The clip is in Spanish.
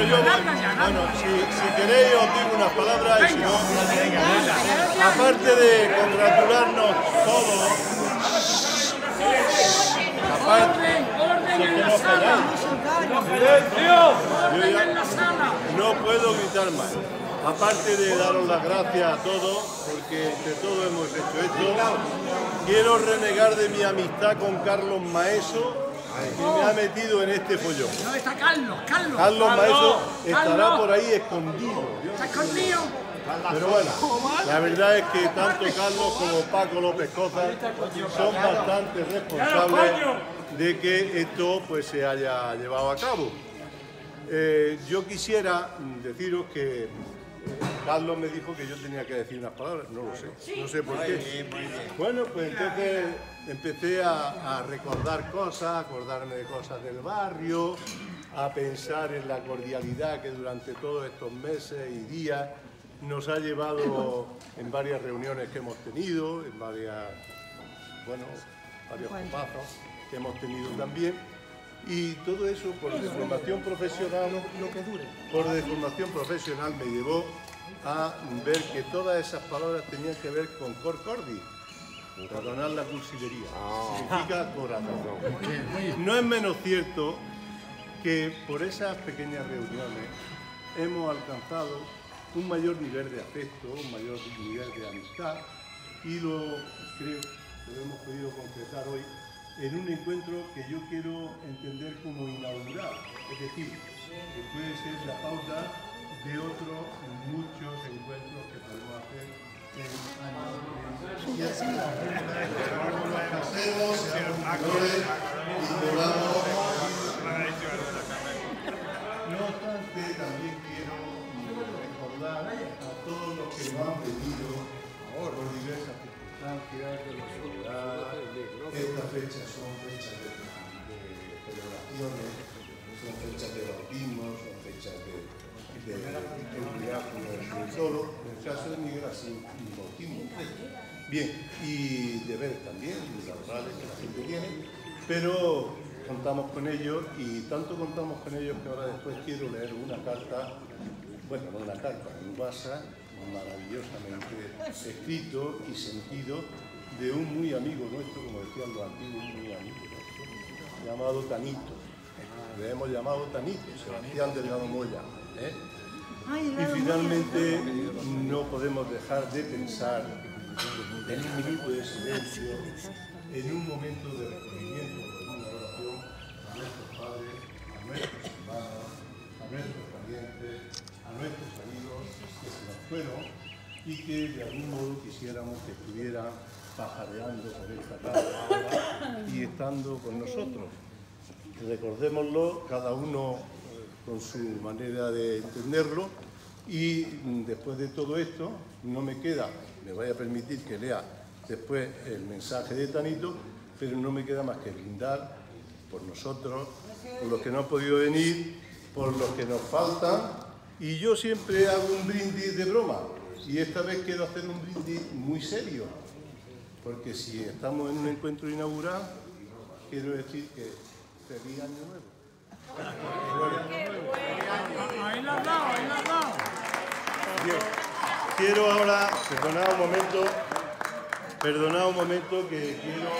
Bueno, yo, bueno, si, si queréis os digo unas palabras y si no, aparte de congratularnos todos, aparte, no puedo gritar más. Aparte de daros las gracias a todos, porque entre todos hemos hecho esto, quiero renegar de mi amistad con Carlos Maeso, que me ha metido en este follón. No, está Carlos, Carlos. Carlos Maeso estará Carlos. por ahí escondido. Está escondido. pero bueno, la verdad es que tanto Carlos como Paco López Cozar son bastante responsables de que esto pues se haya llevado a cabo. Eh, yo quisiera deciros que Carlos me dijo que yo tenía que decir unas palabras, no lo sé, no sé por qué. Bueno, pues entonces empecé a, a recordar cosas, a acordarme de cosas del barrio, a pensar en la cordialidad que durante todos estos meses y días nos ha llevado en varias reuniones que hemos tenido, en varias, bueno, varios copazos que hemos tenido también. Y todo eso por deformación profesional, por deformación profesional me llevó a ver que todas esas palabras tenían que ver con cor cordi, coronar la cursilería, significa corazón. No es menos cierto que por esas pequeñas reuniones hemos alcanzado un mayor nivel de afecto, un mayor nivel de amistad y lo creo que lo hemos podido concretar hoy en un encuentro que yo quiero entender como inaugural, es decir, que puede ser la pauta de otros muchos encuentros que podemos hacer en y así y podamos no obstante, también quiero recordar a todos los que no han venido por diversas circunstancias de la soledad. Estas fechas son fechas de, de celebraciones, son fechas de bautismo, son fechas de todo, en el caso de así, un bautismo. Bien, y deberes también, y laborales que la gente tiene, pero contamos con ellos y tanto contamos con ellos que ahora después quiero leer una carta, bueno, no una carta, un WhatsApp maravillosamente escrito y sentido de un muy amigo nuestro, como decían los antiguos, muy amigo llamado Tanito. Le hemos llamado Tanito, Sebastián Delgado Moya. ¿eh? Y finalmente no podemos dejar de pensar en un minuto de silencio, en un momento de recogimiento, con una oración a nuestros padres, a nuestros hermanos, a nuestros parientes, a nuestros amigos que se nos fueron y que de algún modo quisiéramos que estuvieran pajareando por esta casa y estando con nosotros. Recordémoslo, cada uno con su manera de entenderlo. Y después de todo esto no me queda, me vaya a permitir que lea después el mensaje de Tanito, pero no me queda más que brindar por nosotros, por los que no han podido venir, por los que nos faltan. Y yo siempre hago un brindis de broma. Y esta vez quiero hacer un brindis muy serio, porque si estamos en un encuentro inaugural, quiero decir que feliz año nuevo. Ahí ahí. Bien, quiero ahora, perdonad un momento, perdonad un momento que quiero